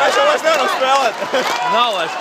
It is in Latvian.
Mēs jau vairs nevaram spēlēt. Nav vairs.